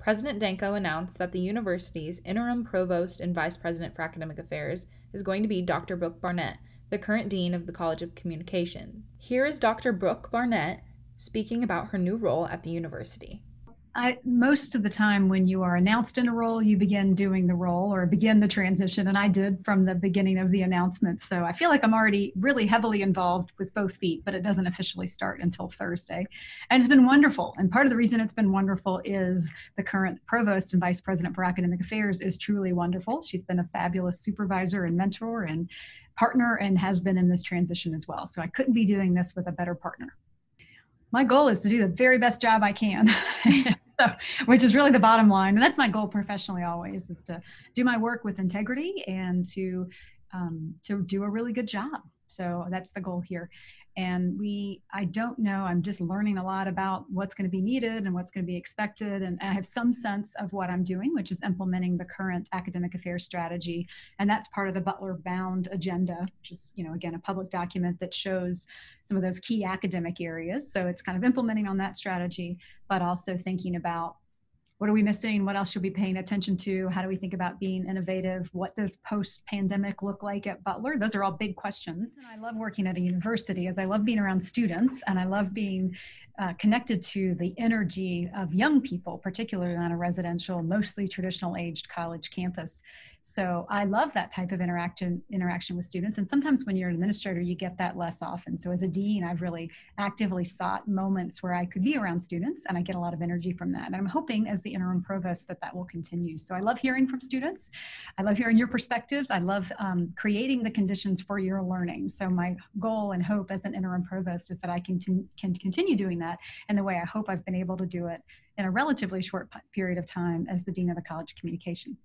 President Danko announced that the university's interim provost and vice president for academic affairs is going to be Dr. Brooke Barnett, the current dean of the College of Communication. Here is Dr. Brooke Barnett speaking about her new role at the university. I, most of the time when you are announced in a role, you begin doing the role or begin the transition. And I did from the beginning of the announcement. So I feel like I'm already really heavily involved with both feet, but it doesn't officially start until Thursday. And it's been wonderful. And part of the reason it's been wonderful is the current provost and vice president for academic affairs is truly wonderful. She's been a fabulous supervisor and mentor and partner and has been in this transition as well. So I couldn't be doing this with a better partner my goal is to do the very best job I can. so, which is really the bottom line. And that's my goal professionally always is to do my work with integrity and to um, to do a really good job. So that's the goal here. And we i don't know i'm just learning a lot about what's going to be needed and what's going to be expected. And i have some sense of what i'm doing which is implementing the current academic affairs strategy. And that's part of the butler bound agenda which is you know again a public document that shows some of those key academic areas. So it's kind of implementing on that strategy but also thinking about what are we missing? What else should we be paying attention to? How do we think about being innovative? What does post pandemic look like at butler? Those are all big questions. And i love working at a university as i love being around students and i love being uh, connected to the energy of young people particularly on a residential mostly traditional aged college campus so I love that type of interaction interaction with students. And sometimes when you're an administrator, you get that less often. So as a dean, I've really actively sought moments where I could be around students, and I get a lot of energy from that. And I'm hoping as the interim provost that that will continue. So I love hearing from students. I love hearing your perspectives. I love um, creating the conditions for your learning. So my goal and hope as an interim provost is that I can, can continue doing that in the way I hope I've been able to do it in a relatively short period of time as the dean of the College of Communication.